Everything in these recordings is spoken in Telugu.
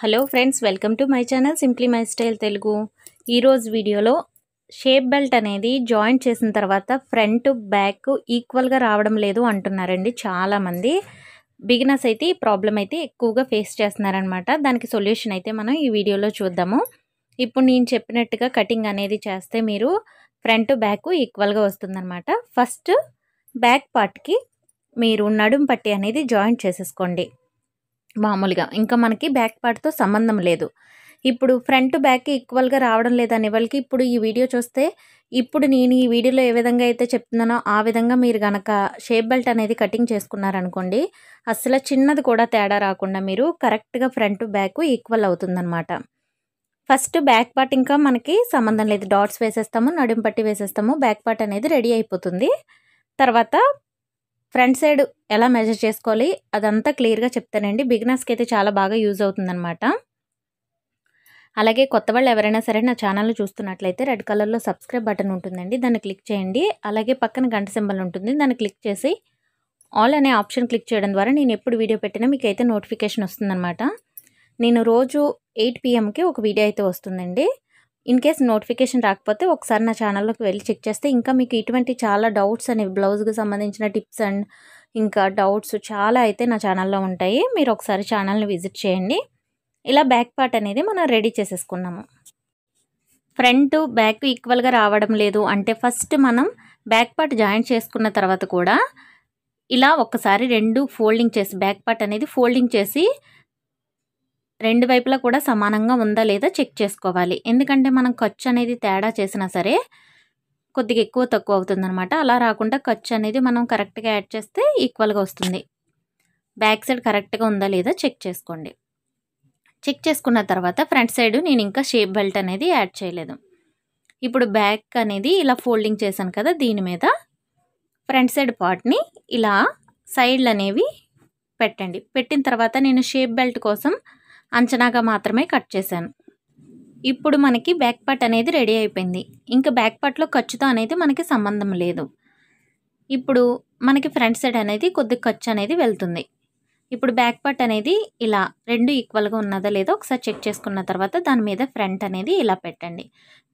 Hello friends welcome to my channel simply my style Telugu. ఈరోజు వీడియోలో షేప్ బెల్ట్ అనేది జాయింట్ చేసిన తర్వాత ఫ్రంట్ బ్యాక్ ఈక్వల్గా రావడం లేదు అంటున్నారండి చాలామంది. బిగినర్స్ అయితే ఈ ప్రాబ్లం అయితే ఎక్కువగా ఫేస్ చేస్తున్నారనమాట దానికి సొల్యూషన్ అయితే మనం ఈ వీడియోలో చూద్దాము. ఇప్పుడు నేను చెప్పినట్టుగా కటింగ్ అనేది చేస్తే మీరు ఫ్రంట్ బ్యాక్ ఈక్వల్గా వస్తుందన్నమాట. ఫస్ట్ బ్యాక్ పార్ట్కి మీరు నడుం పట్టి అనేది జాయింట్ చేసేసుకోండి. మామూలుగా. ఇంకా మనకి బ్యాక్ పార్ట్తో సంబంధం లేదు. ఇప్పుడు ఫ్రంట్ బ్యాక్ ఈక్వల్గా రావడం లేదని వాళ్ళకి ఇప్పుడు ఈ వీడియో చూస్తే ఇప్పుడు నేను ఈ వీడియోలో ఏ విధంగా అయితే చెప్తున్నానో ఆ విధంగా మీరు గనక షేప్ బెల్ట్ అనేది కటింగ్ చేసుకున్నారనుకోండి అసలు చిన్నది కూడా తేడా రాకుండా మీరు కరెక్ట్గా ఫ్రంట్ బ్యాక్ ఈక్వల్ అవుతుందన్నమాట. ఫస్ట్ బ్యాక్ పార్ట్ ఇంకా మనకి సంబంధం లేదు. డాట్స్ వేసేస్తాము నడుం పట్టి వేసేస్తాము బ్యాక్ పార్ట్ అనేది రెడీ అయిపోతుంది. తర్వాత ఫ్రంట్ సైడ్ ఎలా మెజర్ చేసుకోవాలి? అదంతా క్లియర్గా చెప్తానండి. బిగినర్స్కి అయితే చాలా బాగా యూజ్ అవుతుందన్నమాట. అలాగే కొత్త వాళ్ళు ఎవరైనా సరే నా ఛానల్ చూస్తున్నట్లయితే రెడ్ కలర్లో సబ్స్క్రైబ్ బటన్ ఉంటుందండి. దాన్ని క్లిక్ చేయండి. అలాగే పక్కన గంట సింబల్ ఉంటుంది. దాన్ని క్లిక్ చేసి ఆల్ అనే ఆప్షన్ క్లిక్ చేయడం ద్వారా నేను ఎప్పుడు వీడియో పెట్టినా మీకు అయితే నోటిఫికేషన్ వస్తుందన్నమాట. నేను రోజు ఎయిట్ పిఎంకి ఒక వీడియో అయితే వస్తుందండి. ఇన్ కేస్ నోటిఫికేషన్ రాకపోతే ఒకసారి నా ఛానల్లోకి వెళ్ళి చెక్ చేస్తే ఇంకా మీకు ఇటువంటి చాలా డౌట్స్ అనేవి బ్లౌజ్కి సంబంధించిన టిప్స్ అండ్ ఇంకా డౌట్స్ చాలా అయితే నా ఛానల్లో ఉంటాయి. మీరు ఒకసారి ఛానల్ని విజిట్ చేయండి. ఇలా బ్యాక్ పార్ట్ అనేది మనం రెడీ చేసేసుకున్నాము. ఫ్రంట్ బ్యాక్ ఈక్వల్గా రావడం లేదు అంటే ఫస్ట్ మనం బ్యాక్ పార్ట్ జాయింట్ చేసుకున్న తర్వాత కూడా ఇలా ఒక్కసారి రెండు ఫోల్డింగ్ చేసి బ్యాక్ పార్ట్ అనేది ఫోల్డింగ్ చేసి రెండు వైపులా కూడా సమానంగా ఉందా లేదా చెక్ చేసుకోవాలి. ఎందుకంటే మనం ఖర్చు అనేది తేడా చేసినా సరే కొద్దిగా ఎక్కువ తక్కువ అవుతుందనమాట అలా రాకుండా ఖర్చు అనేది మనం కరెక్ట్గా యాడ్ చేస్తే ఈక్వల్గా వస్తుంది. బ్యాక్ సైడ్ కరెక్ట్గా ఉందా లేదా చెక్ చేసుకోండి. చెక్ చేసుకున్న తర్వాత ఫ్రంట్ సైడ్ నేను ఇంకా షేప్ బెల్ట్ అనేది యాడ్ చేయలేదు. ఇప్పుడు బ్యాక్ అనేది ఇలా ఫోల్డింగ్ చేశాను కదా దీని మీద ఫ్రంట్ సైడ్ పార్ట్ని ఇలా సైడ్లు అనేవి పెట్టండి. పెట్టిన తర్వాత నేను షేప్ బెల్ట్ కోసం అంచనాగా మాత్రమే కట్ చేశాను. ఇప్పుడు మనకి బ్యాక్ పార్ట్ అనేది రెడీ అయిపోయింది. ఇంకా బ్యాక్ పార్ట్లో ఖర్చుతో అనేది మనకి సంబంధం లేదు. ఇప్పుడు మనకి ఫ్రంట్ సైడ్ అనేది కొద్ది ఖర్చు అనేది వెళ్తుంది. ఇప్పుడు బ్యాక్ పార్ట్ అనేది ఇలా రెండు ఈక్వల్గా ఉన్నదా లేదో ఒకసారి చెక్ చేసుకున్న తర్వాత దాని మీద ఫ్రంట్ అనేది ఇలా పెట్టండి.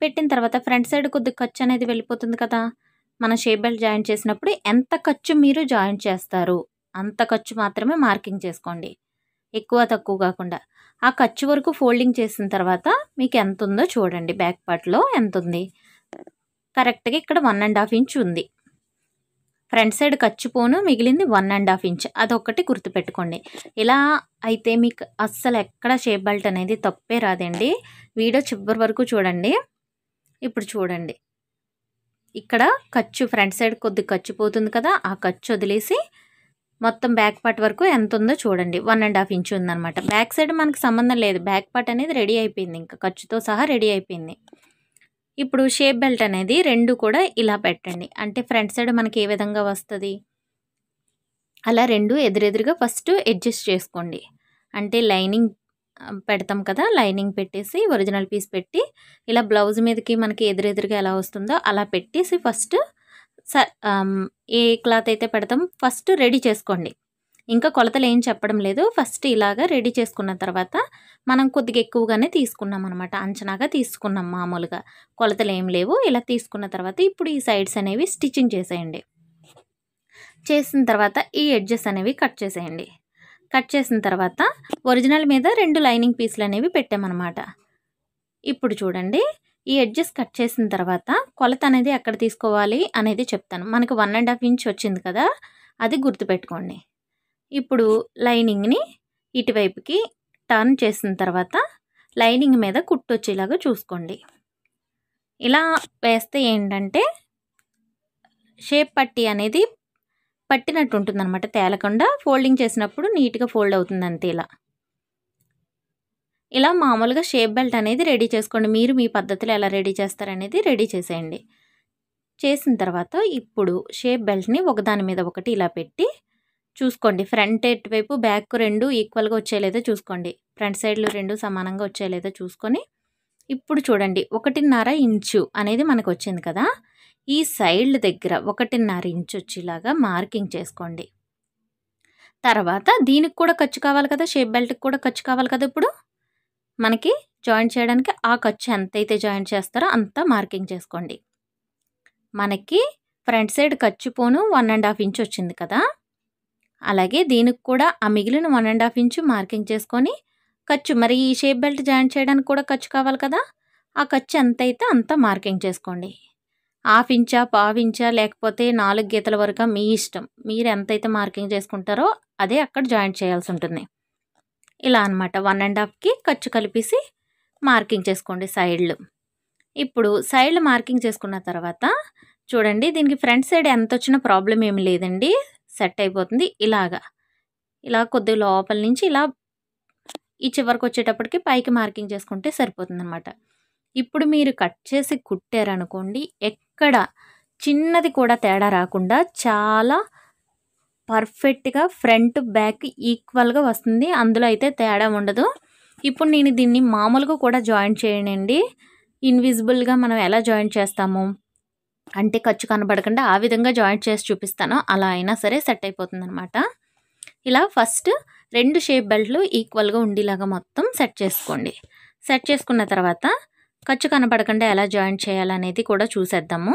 పెట్టిన తర్వాత ఫ్రంట్ సైడ్ కొద్ది ఖర్చు అనేది వెళ్ళిపోతుంది కదా. మన షేప్ బెల్ట్ చేసినప్పుడు ఎంత ఖర్చు మీరు జాయిన్ చేస్తారు? అంత ఖర్చు మాత్రమే మార్కింగ్ చేసుకోండి. ఎక్కువ తక్కువ కాకుండా. ఆ ఖర్చు వరకు ఫోల్డింగ్ చేసిన తర్వాత మీకు ఎంత ఉందో చూడండి బ్యాక్ పార్ట్లో ఎంత ఉంది కరెక్ట్గా ఇక్కడ వన్ అండ్ హాఫ్ ఇంచ్ ఉంది. ఫ్రంట్ సైడ్ ఖర్చు పోను మిగిలింది వన్ అండ్ హాఫ్ ఇంచ్. అదొక్కటి గుర్తుపెట్టుకోండి. ఇలా అయితే మీకు అస్సలు ఎక్కడ షేప్ బెల్ట్ అనేది తప్పే రాదండి. వీడియో చివరి వరకు చూడండి. ఇప్పుడు చూడండి. ఇక్కడ ఖర్చు ఫ్రంట్ సైడ్ కొద్ది ఖర్చు పోతుంది కదా ఆ ఖర్చు వదిలేసి మొత్తం బ్యాక్ పార్ట్ వరకు ఎంత ఉందో చూడండి. వన్ అండ్ హాఫ్ ఇంచ్ ఉందనమాట బ్యాక్ సైడ్ మనకు సంబంధం లేదు. బ్యాక్ పార్ట్ అనేది రెడీ అయిపోయింది ఇంకా. ఖర్చుతో సహా రెడీ అయిపోయింది. ఇప్పుడు షేప్ బెల్ట్ అనేది రెండు కూడా ఇలా పెట్టండి. అంటే ఫ్రంట్ సైడ్ మనకి ఏ విధంగా వస్తుంది? అలా రెండు ఎదురెదురుగా ఫస్ట్ అడ్జస్ట్ చేసుకోండి. అంటే లైనింగ్ పెడతాం కదా లైనింగ్ పెట్టేసి ఒరిజినల్ పీస్ పెట్టి ఇలా బ్లౌజ్ మీదకి మనకి ఎదురెదురుగా ఎలా వస్తుందో అలా పెట్టేసి ఫస్ట్ ఏ క్లాత్ అయితే పెడతాం ఫస్ట్ రెడీ చేసుకోండి. ఇంకా కొలతలు ఏం చెప్పడం లేదు. ఫస్ట్ ఇలాగా రెడీ చేసుకున్న తర్వాత మనం కొద్దిగా ఎక్కువగానే తీసుకున్నాం అనమాట అంచనాగా తీసుకున్నాం మామూలుగా. కొలతలు ఏం లేవు. ఇలా తీసుకున్న తర్వాత ఇప్పుడు ఈ సైడ్స్ అనేవి స్టిచ్చింగ్ చేసేయండి. చేసిన తర్వాత ఈ ఎడ్జెస్ అనేవి కట్ చేసేయండి. కట్ చేసిన తర్వాత ఒరిజినల్ మీద రెండు లైనింగ్ పీసులు అనేవి పెట్టామన్నమాట. ఇప్పుడు చూడండి. ఈ ఎడ్జెస్ కట్ చేసిన తర్వాత కొలత అనేది ఎక్కడ తీసుకోవాలి అనేది చెప్తాను. మనకు వన్ అండ్ హాఫ్ ఇంచ్ వచ్చింది కదా అది గుర్తుపెట్టుకోండి. ఇప్పుడు లైనింగ్ని ఇటువైపుకి టర్న్ చేసిన తర్వాత లైనింగ్ మీద కుట్టు వచ్చేలాగా చూసుకోండి. ఇలా వేస్తే ఏంటంటే షేప్ పట్టి అనేది పట్టినట్టు ఉంటుందన్నమాట. తేలకుండా ఫోల్డింగ్ చేసినప్పుడు నీట్గా ఫోల్డ్ అవుతుంది అంతే ఇలా. ఇలా మామూలుగా షేప్ బెల్ట్ అనేది రెడీ చేసుకోండి. మీరు మీ పద్ధతిలో ఎలా రెడీ చేస్తారనేది రెడీ చేసేయండి. చేసిన తర్వాత ఇప్పుడు షేప్ బెల్ట్ని ఒకదాని మీద ఒకటి ఇలా పెట్టి చూసుకోండి. ఫ్రంట్ వైపు బ్యాక్ రెండు ఈక్వల్గా వచ్చేలేదో చూసుకోండి. ఫ్రంట్ సైడ్లు రెండు సమానంగా వచ్చేలేదో చూసుకొని ఇప్పుడు చూడండి. ఒకటిన్నర ఇంచు అనేది మనకు వచ్చింది కదా. ఈ సైడ్ల దగ్గర ఒకటిన్నర ఇంచు వచ్చేలాగా మార్కింగ్ చేసుకోండి. తర్వాత దీనికి కూడా ఖర్చు కావాలి కదా? షేప్ బెల్ట్కి కూడా ఖర్చు కావాలి కదా ఇప్పుడు? మనకి జాయింట్ చేయడానికి ఆ ఖర్చు ఎంతైతే జాయింట్ చేస్తారో అంత మార్కింగ్ చేసుకోండి. మనకి ఫ్రంట్ సైడ్ ఖర్చు పోను వన్ అండ్ హాఫ్ ఇంచ్ వచ్చింది కదా. అలాగే దీనికి కూడా ఆ మిగిలిన one and half inch marking చేసుకొని ఖర్చు మరి ఈ షేప్ బెల్ట్ జాయింట్ చేయడానికి కూడా ఖర్చు కావాలి కదా. ఆ ఖర్చు ఎంత అయితే అంత మార్కింగ్ చేసుకోండి. హాఫ్ ఇంచా పావు ఇంచా లేకపోతే నాలుగు గీతల వరకు మీ ఇష్టం. మీరు ఎంతైతే మార్కింగ్ చేసుకుంటారో అదే అక్కడ జాయింట్ చేయాల్సి ఉంటుంది. ఇలా అనమాట వన్ అండ్ హాఫ్కి ఖర్చు కలిపేసి మార్కింగ్ చేసుకోండి సైడ్లు. ఇప్పుడు సైడ్లు మార్కింగ్ చేసుకున్న తర్వాత చూడండి దీనికి ఫ్రంట్ సైడ్ ఎంత వచ్చినా ప్రాబ్లం ఏమి లేదండి. సెట్ అయిపోతుంది. ఇలాగా. ఇలా కొద్దిగా లోపల నుంచి ఇలా ఈ చివరికి వచ్చేటప్పటికి పైకి మార్కింగ్ చేసుకుంటే సరిపోతుంది అనమాట ఇప్పుడు మీరు కట్ చేసి కుట్టారనుకోండి ఎక్కడ చిన్నది కూడా తేడా రాకుండా చాలా పర్ఫెక్ట్గా ఫ్రంట్ బ్యాక్ ఈక్వల్గా వస్తుంది. అందులో అయితే తేడా ఉండదు. ఇప్పుడు నేను దీన్ని మామూలుగా కూడా జాయిన్ చేయనండి. ఇన్విజిబుల్గా మనం ఎలా జాయిన్ చేస్తాము? అంటే ఖర్చు కనబడకుండా ఆ విధంగా జాయింట్ చేసి చూపిస్తాను. అలా అయినా సరే సెట్ అయిపోతుంది అనమాట ఇలా ఫస్ట్ రెండు షేప్ బెల్ట్లు ఈక్వల్గా ఉండేలాగా మొత్తం సెట్ చేసుకోండి. సెట్ చేసుకున్న తర్వాత ఖర్చు కనపడకుండా ఎలా జాయింట్ చేయాలనేది కూడా చూసేద్దాము.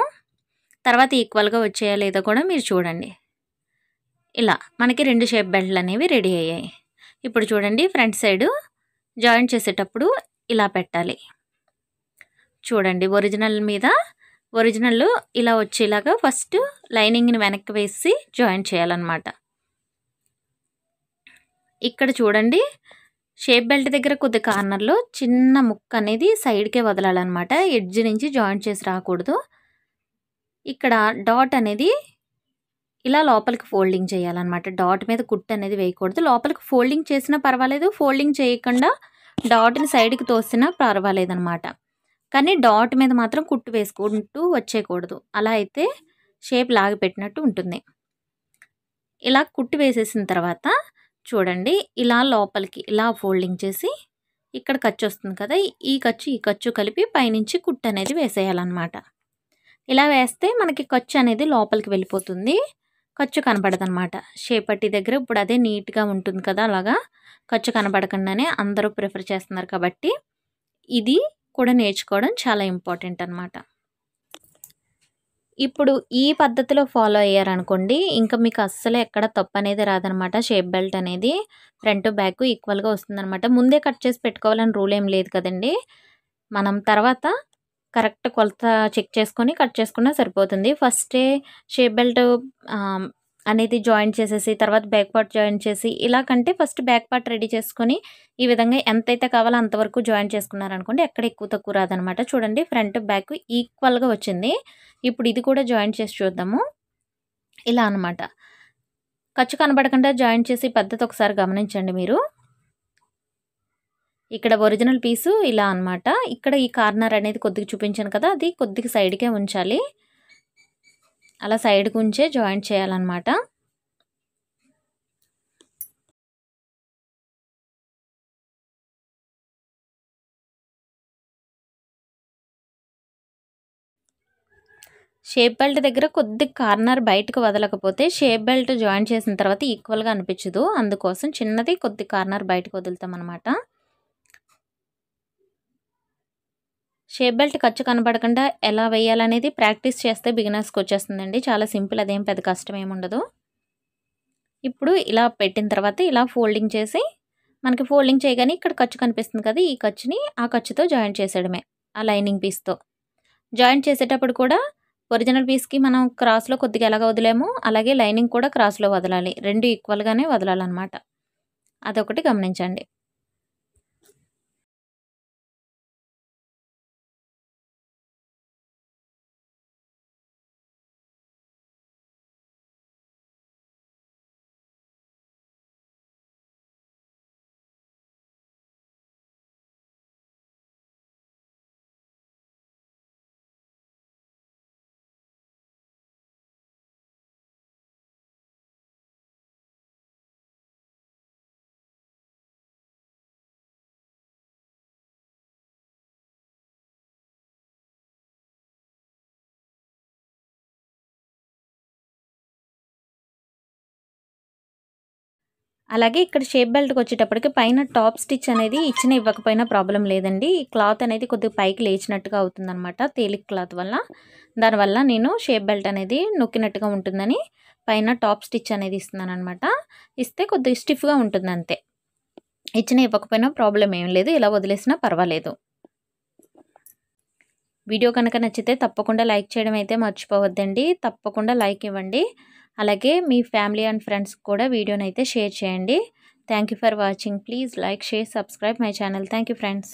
తర్వాత ఈక్వల్గా వచ్చేయా లేదో కూడా మీరు చూడండి. ఇలా మనకి రెండు షేప్ బెల్ట్లు అనేవి రెడీ అయ్యాయి. ఇప్పుడు చూడండి ఫ్రంట్ సైడ్ జాయింట్ చేసేటప్పుడు ఇలా పెట్టాలి. చూడండి ఒరిజినల్ మీద ఒరిజినల్ ఇలా వచ్చేలాగా ఫస్ట్ లైనింగ్ని వెనక్కి వేసి జాయింట్ చేయాలన్నమాట. ఇక్కడ చూడండి షేప్ బెల్ట్ దగ్గర కొద్ది కార్నర్లో చిన్న ముక్క అనేది సైడ్కే వదలాలన్నమాట. ఎడ్జ్ నుంచి జాయింట్ చేసి రాకూడదు. ఇక్కడ డాట్ అనేది ఇలా లోపలికి ఫోల్డింగ్ చేయాలన్నమాట. డాట్ మీద కుట్ అనేది వేయకూడదు. లోపలికి ఫోల్డింగ్ చేసినా పర్వాలేదు. ఫోల్డింగ్ చేయకుండా డాట్ని సైడ్కి తోసినా పర్వాలేదు అనమాట కానీ డాట్ మీద మాత్రం కుట్టు వేసుకుంటూ వచ్చేయకూడదు. అలా అయితే షేప్ లాగి పెట్టినట్టు ఉంటుంది. ఇలా కుట్టు వేసేసిన తర్వాత చూడండి ఇలా లోపలికి ఇలా ఫోల్డింగ్ చేసి ఇక్కడ ఖర్చు వస్తుంది కదా ఈ ఖర్చు ఈ ఖర్చు కలిపి పైనుంచి కుట్టు అనేది వేసేయాలన్నమాట. ఇలా వేస్తే మనకి ఖర్చు అనేది లోపలికి వెళ్ళిపోతుంది. ఖర్చు కనబడదనమాట షేపట్టి దగ్గర ఇప్పుడు అదే నీట్గా ఉంటుంది కదా అలాగా. ఖర్చు కనపడకుండానే అందరూ ప్రిఫర్ చేస్తున్నారు కాబట్టి ఇది కూడా నేర్చుకోవడం చాలా ఇంపార్టెంట్ అనమాట ఇప్పుడు ఈ పద్ధతిలో ఫాలో అయ్యారనుకోండి ఇంకా మీకు అస్సలు ఎక్కడ తప్పు అనేది రాదనమాట షేప్ బెల్ట్ అనేది ఫ్రంట్ బ్యాక్ ఈక్వల్గా వస్తుందన్నమాట. ముందే కట్ చేసి పెట్టుకోవాలని రూల్ ఏం లేదు కదండి. మనం తర్వాత కరెక్ట్ కొలత చెక్ చేసుకొని కట్ చేసుకున్నా సరిపోతుంది. ఫస్టే షేప్ బెల్ట్ అనేది జాయిన్ చేసేసి తర్వాత బ్యాక్ పార్ట్ జాయిన్ చేసి ఇలా కంటే ఫస్ట్ బ్యాక్ పార్ట్ రెడీ చేసుకొని ఈ విధంగా ఎంతైతే కావాలో అంతవరకు జాయిన్ చేసుకున్నారనుకోండి ఎక్కడ ఎక్కువ తక్కువ రాదనమాట. చూడండి ఫ్రంట్ బ్యాక్ ఈక్వల్గా వచ్చింది. ఇప్పుడు ఇది కూడా జాయిన్ చేసి చూద్దాము. ఇలా అనమాట. ఖర్చు కనబడకుండా జాయిన్ చేసి పద్ధతి ఒకసారి గమనించండి మీరు. ఇక్కడ ఒరిజినల్ పీసు ఇలా అనమాట ఇక్కడ ఈ కార్నర్ అనేది కొద్దిగా చూపించాను కదా అది కొద్దిగా సైడ్కే ఉంచాలి. అలా సైడ్కి ఉంచే జాయింట్ చేయాలన్నమాట. షేప్ బెల్ట్ దగ్గర కొద్ది కార్నర్ బయటకు వదలకపోతే షేప్ బెల్ట్ జాయిన్ చేసిన తర్వాత ఈక్వల్గా అనిపించదు. అందుకోసం చిన్నది కొద్ది కార్నర్ బయటకు వదులుతాం అనమాట షేప్ బెల్ట్ ఖర్చు కనబడకుండా ఎలా వేయాలనేది ప్రాక్టీస్ చేస్తే బిగినర్స్కి వచ్చేస్తుందండి. చాలా సింపుల్ అదేం పెద్ద కష్టం ఏమి ఉండదు. ఇప్పుడు ఇలా పెట్టిన తర్వాత ఇలా ఫోల్డింగ్ చేసి మనకి ఫోల్డింగ్ చేయగానే ఇక్కడ ఖర్చు కనిపిస్తుంది కదా ఈ ఖర్చుని ఆ ఖర్చుతో జాయింట్ చేసేయడమే ఆ లైనింగ్ పీస్తో. జాయింట్ చేసేటప్పుడు కూడా ఒరిజినల్ పీస్కి మనం క్రాస్లో కొద్దిగా ఎలాగ వదిలేమో అలాగే లైనింగ్ కూడా క్రాస్లో వదలాలి రెండు ఈక్వల్గానే వదలాలన్నమాట. అదొకటి గమనించండి. అలాగే ఇక్కడ షేప్ బెల్ట్కి వచ్చేటప్పటికి పైన టాప్ స్టిచ్ అనేది ఇచ్చిన ఇవ్వకపోయినా ప్రాబ్లం లేదండి. ఈ క్లాత్ అనేది కొద్దిగా పైకి లేచినట్టుగా అవుతుందన్నమాట తేలిక క్లాత్ వల్ల. దానివల్ల నేను షేప్ బెల్ట్ అనేది నొక్కినట్టుగా ఉంటుందని పైన టాప్ స్టిచ్ అనేది ఇస్తున్నాను అనమాట ఇస్తే కొద్దిగా స్టిఫ్గా ఉంటుంది అంతే. ఇచ్చిన ఇవ్వకపోయినా ప్రాబ్లం ఏం లేదు. ఇలా వదిలేసినా పర్వాలేదు. వీడియో కనుక నచ్చితే తప్పకుండా లైక్ చేయడం అయితే మర్చిపోవద్దండి. తప్పకుండా లైక్ ఇవ్వండి. అలాగే మీ ఫ్యామిలీ అండ్ ఫ్రెండ్స్ కూడా వీడియోని అయితే షేర్ చేయండి. Thank you for watching. Please like share subscribe my channel. Thank you friends.